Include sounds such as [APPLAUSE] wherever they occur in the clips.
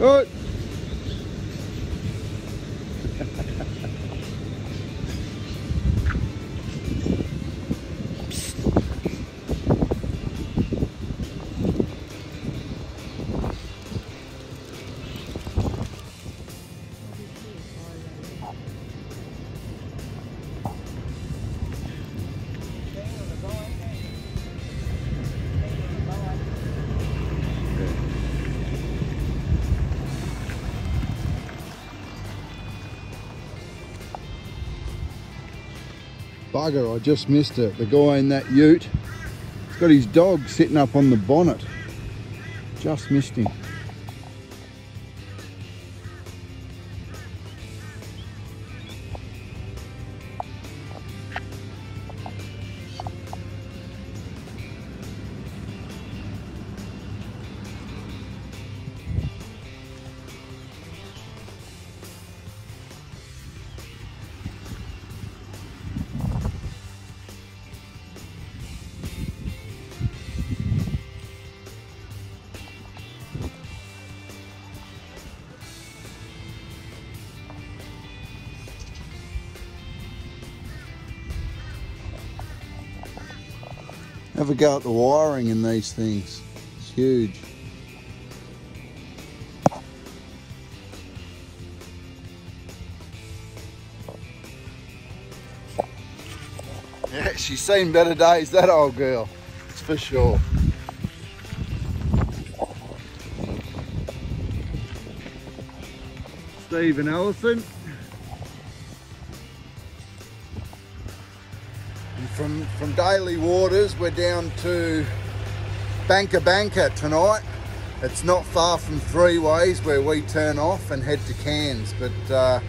Good. Bugger, I just missed it. The guy in that ute, he's got his dog sitting up on the bonnet. Just missed him. Go at the wiring in these things. It's huge. Yeah, she's seen better days, that old girl. It's for sure. Steve and Alison. Daly Waters, we're down to Banka Banka tonight. It's not far from Three Ways where we turn off and head to Cairns, but uh,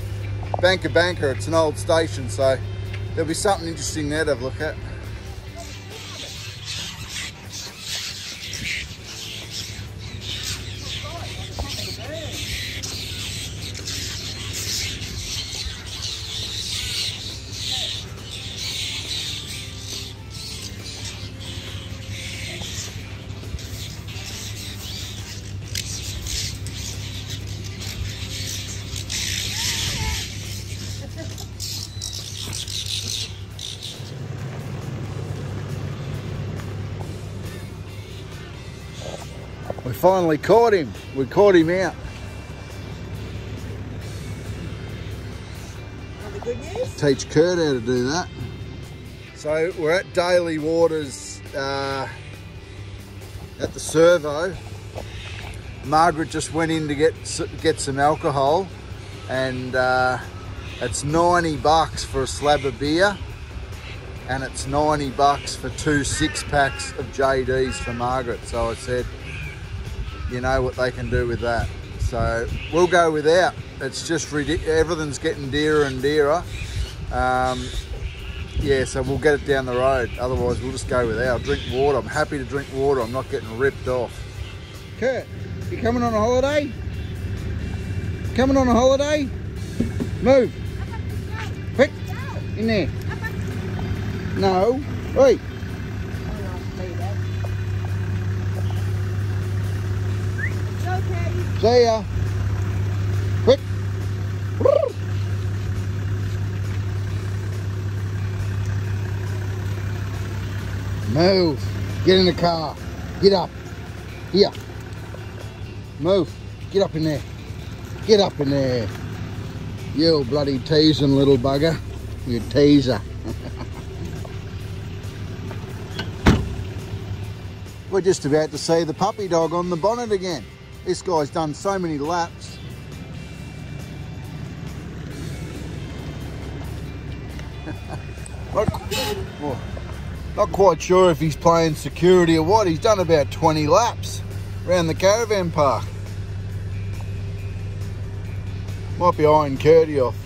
Banka Banka, it's an old station, so there'll be something interesting there to have a look at. Finally caught him. We caught him out. Good news? Teach Kurt how to do that. So we're at Daly Waters uh, at the servo. Margaret just went in to get get some alcohol, and uh, it's 90 bucks for a slab of beer, and it's 90 bucks for two six packs of JDs for Margaret. So I said, you know what they can do with that. So we'll go without. It's just ridic- everything's getting dearer and dearer. Um, yeah, so we'll get it down the road. Otherwise, we'll just go without. Drink water. I'm happy to drink water. I'm not getting ripped off. Kurt, you coming on a holiday? Coming on a holiday? Move. Quick. In there. No. Wait. See ya. Quick. Move. Get in the car. Get up. Here. Move. Get up in there. Get up in there. You bloody teasing little bugger. You teaser. [LAUGHS] We're just about to see the puppy dog on the bonnet again. This guy's done so many laps. not, not quite sure if he's playing security or what. He's done about 20 laps around the caravan park. Might be eyeing Curdy off.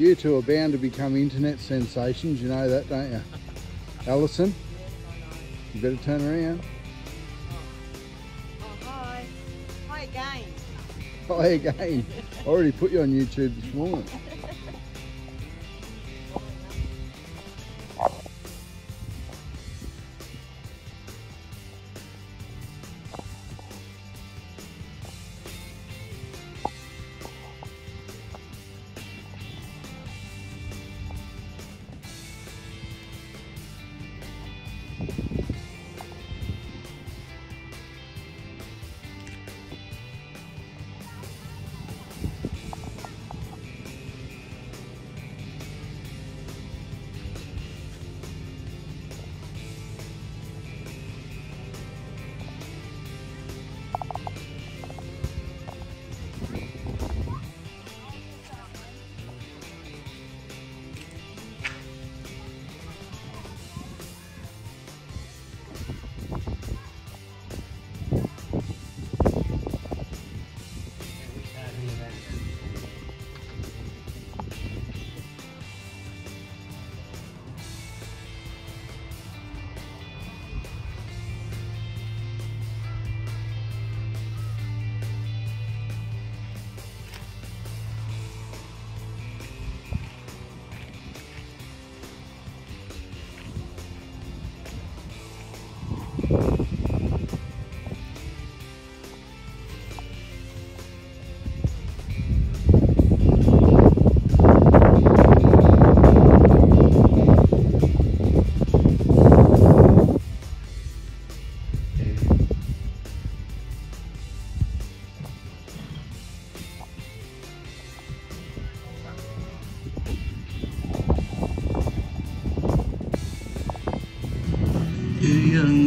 You two are bound to become internet sensations, you know that, don't you? Alison, you better turn around. Oh, hi. Hi again. Hi again. I already put you on YouTube this morning.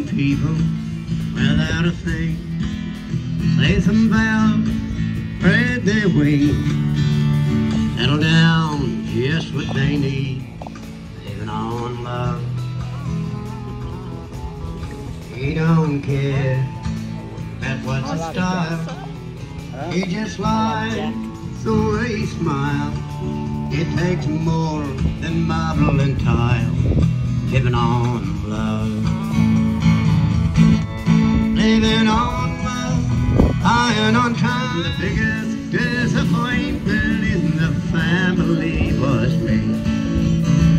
People without a thing Say some vows, spread their wings. Settle down, just what they need. Living on love. He don't care That's what's a style He just lies the way he smiles. It takes more than marble and tile. Living on living on love, iron on time. The biggest disappointment in the family was me.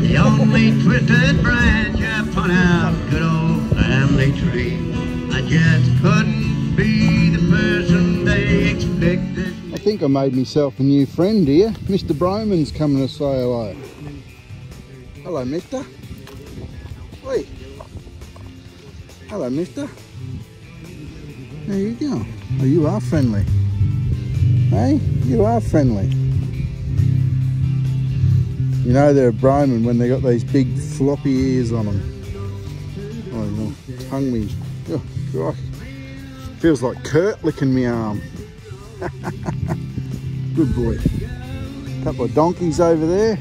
The only twisted branch upon our good old family tree. I just couldn't be the person they expected. I think I made myself a new friend here. Mr. Brahman's coming to say hello. Hello, mister. Wait. Hello, mister. There you go. Oh, you are friendly. Hey, you are friendly. You know they're a Brahman when they got these big floppy ears on them. Oh, no. Tongue me. Oh, God. Feels like Kurt licking me arm. [LAUGHS] Good boy. Couple of donkeys over there.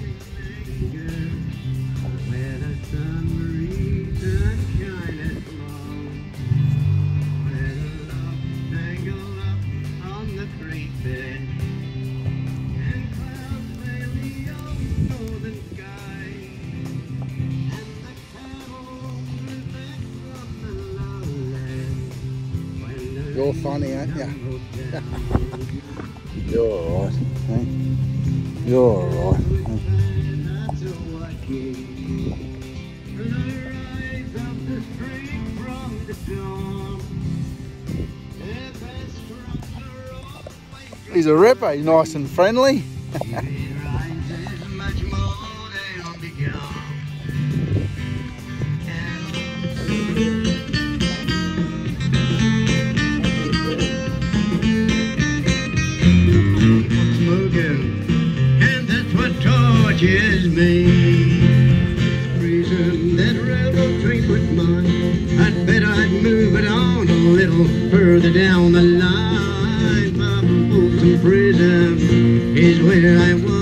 You're funny, aren't you? [LAUGHS] You're alright, eh? You're alright. He's a ripper, he's nice and friendly. prison is where I want.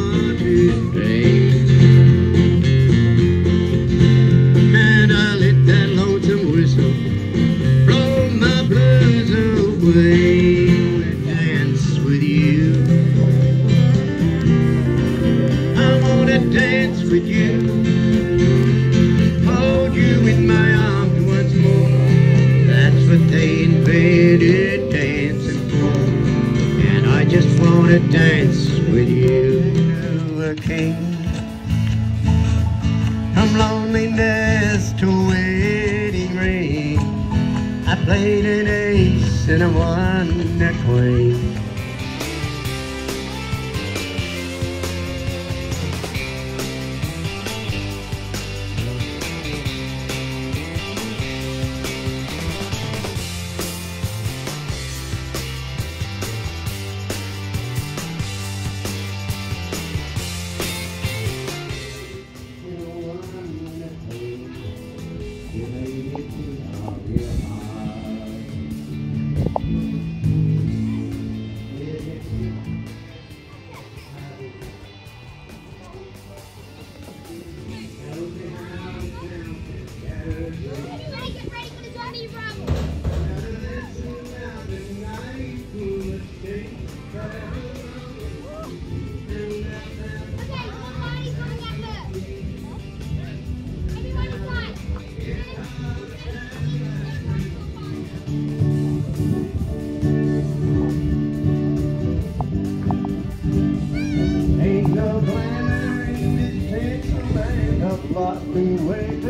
Way.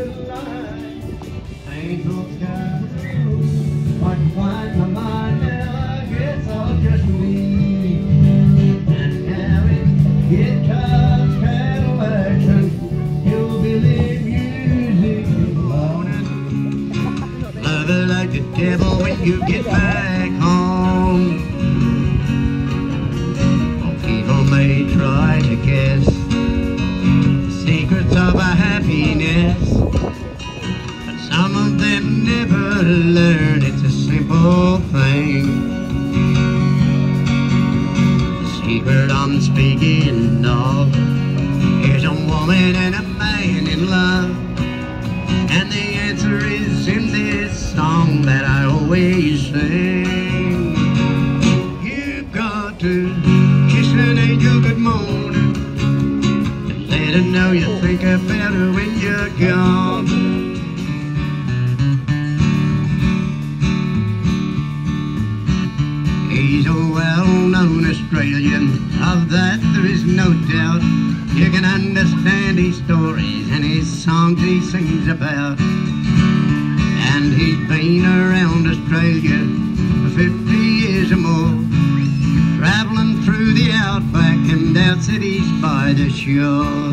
always sing. You've got to kiss an angel good morning and let her know you think of better when you're gone. He's a well-known Australian, of that there is no doubt. You can understand his stories and his songs he sings about been around Australia for 50 years or more, traveling through the outback and out cities by the shore.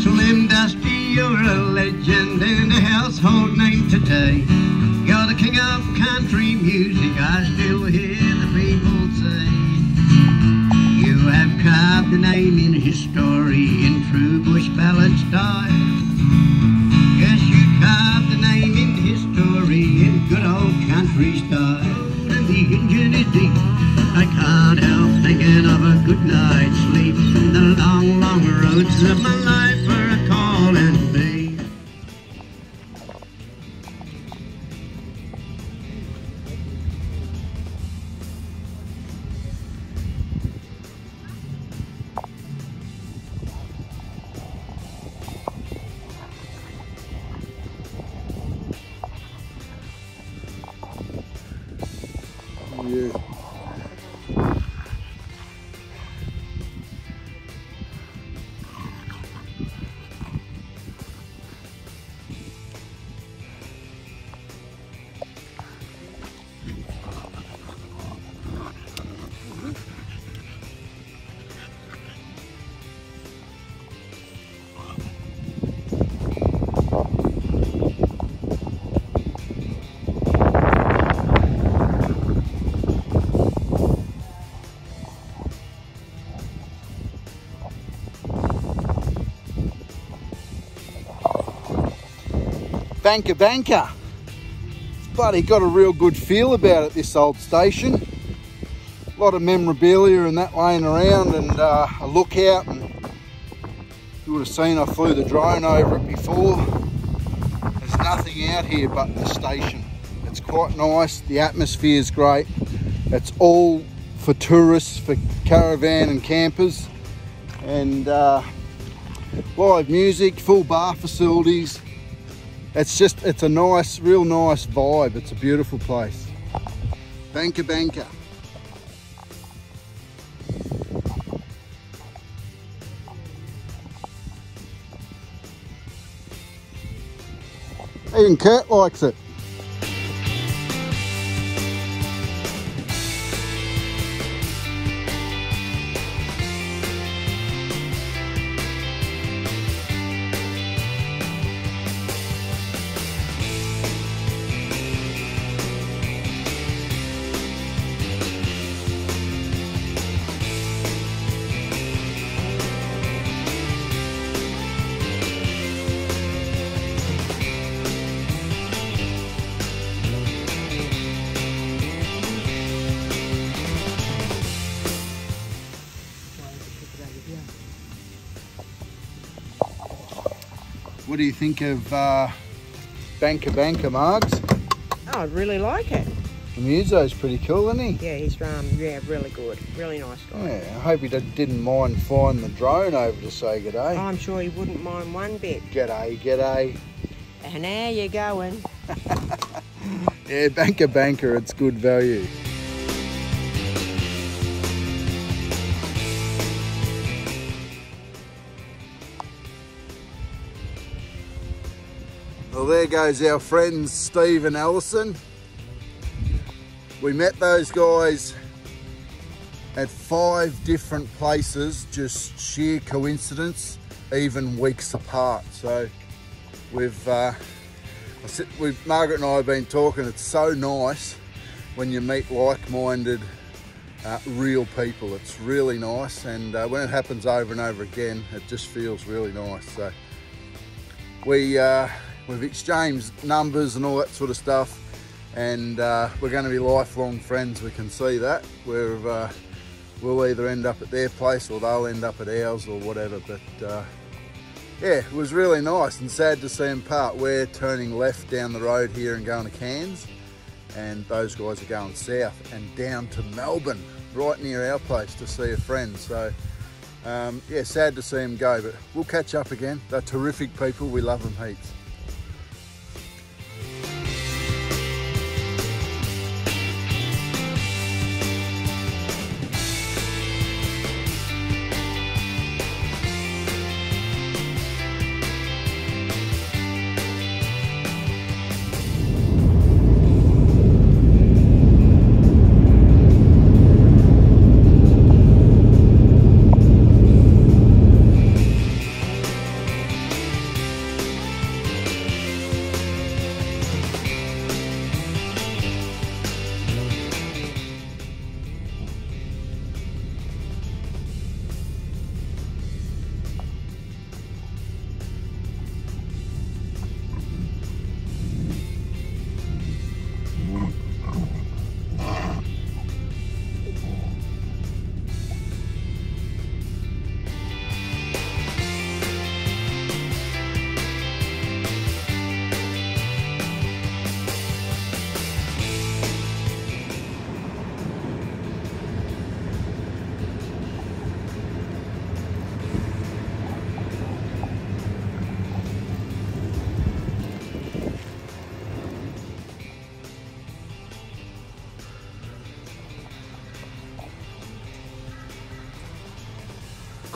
Slim Dusty, you're a legend and a household name today. You're the king of country music, I still hear the people say. You have carved a name in history. Banka Banka. But he got a real good feel about it, this old station. A lot of memorabilia and that laying around and uh, a lookout and you would have seen I flew the drone over it before. There's nothing out here but the station. It's quite nice, the atmosphere is great. It's all for tourists, for caravan and campers and uh, live music, full bar facilities. It's just, it's a nice, real nice vibe. It's a beautiful place. Banka Banka. Even Kurt likes it. What do you think of uh, Banka Banka, Margs? Oh, I really like it. The muso's pretty cool, isn't he? Yeah, he's um, yeah, really good. Really nice guy. Yeah, I hope he did- didn't mind flying the drone over to say good day. I'm sure he wouldn't mind one bit. G'day, g'day. And now you're going. Yeah, Banka Banka, it's good value. There goes our friends Steve and Alison. We met those guys at five different places, just sheer coincidence, even weeks apart. So we've uh, I sit, we Margaret and I have been talking. It's so nice when you meet like-minded, uh, real people. It's really nice, and uh, when it happens over and over again, it just feels really nice. So we uh, we've exchanged numbers and all that sort of stuff, and uh, we're going to be lifelong friends. We can see that. We're uh, we'll either end up at their place or they'll end up at ours or whatever. But uh, yeah, it was really nice and sad to see them part. We're turning left down the road here and going to Cairns, and those guys are going south and down to Melbourne, right near our place to see a friend. So um, yeah, sad to see them go, but we'll catch up again. They're terrific people. We love them heaps.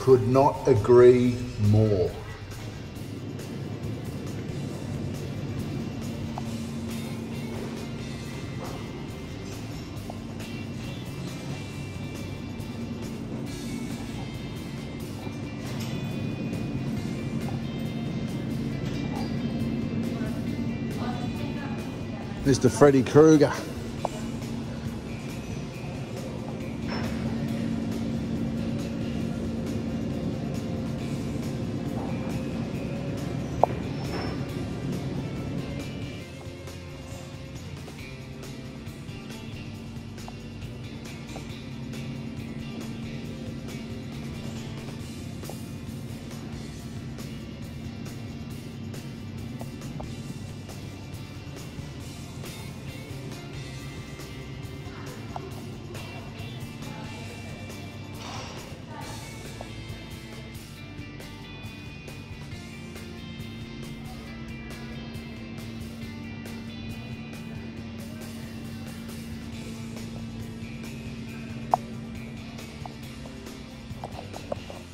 Could not agree more. Mr. Freddy Krueger.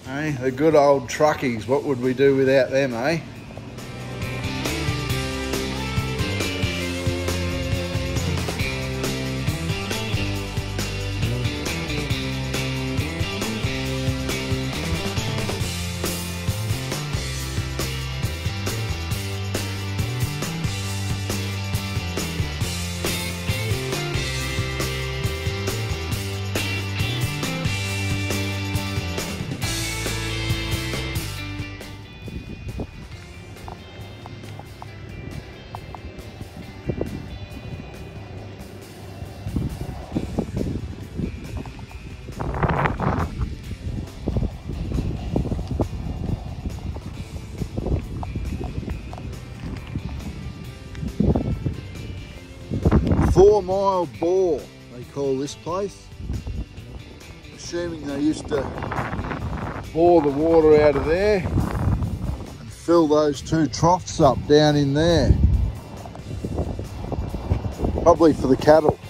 Hey, the good old truckies. What would we do without them, eh? Four Mile Bore, they call this place. Assuming they used to bore the water out of there and fill those two troughs up down in there. Probably for the cattle. Cattle.